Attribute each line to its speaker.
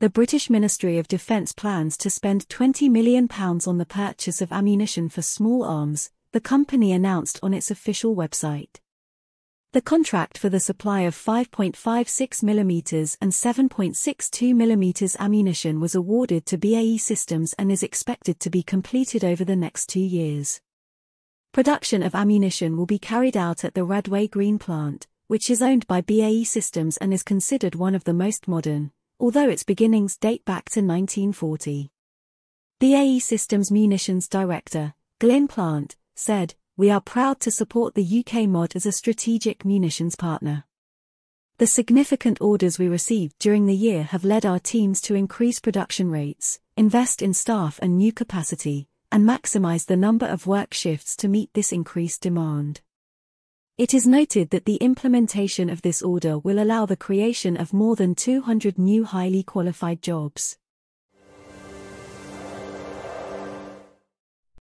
Speaker 1: the British Ministry of Defence plans to spend £20 million on the purchase of ammunition for small arms, the company announced on its official website. The contract for the supply of 5.56mm and 7.62mm ammunition was awarded to BAE Systems and is expected to be completed over the next two years. Production of ammunition will be carried out at the Radway Green plant, which is owned by BAE Systems and is considered one of the most modern, although its beginnings date back to 1940. The BAE Systems Munitions Director, Glynn Plant, said, We are proud to support the UK MOD as a strategic munitions partner. The significant orders we received during the year have led our teams to increase production rates, invest in staff and new capacity, and maximize the number of work shifts to meet this increased demand. It is noted that the implementation of this order will allow the creation of more than 200 new highly qualified jobs.